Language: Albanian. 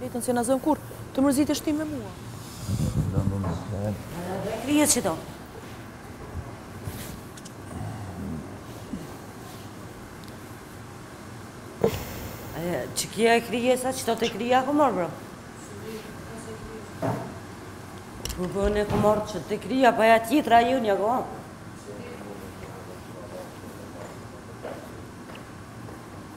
Vetën se na zënë kur, të mërzitesh ti me mua. Në më më të të të të të Që kje e krije sa që të të krije ako mërë, bro? Për për në ako mërë që të krije, pa ja tjetra ju një ako mërë.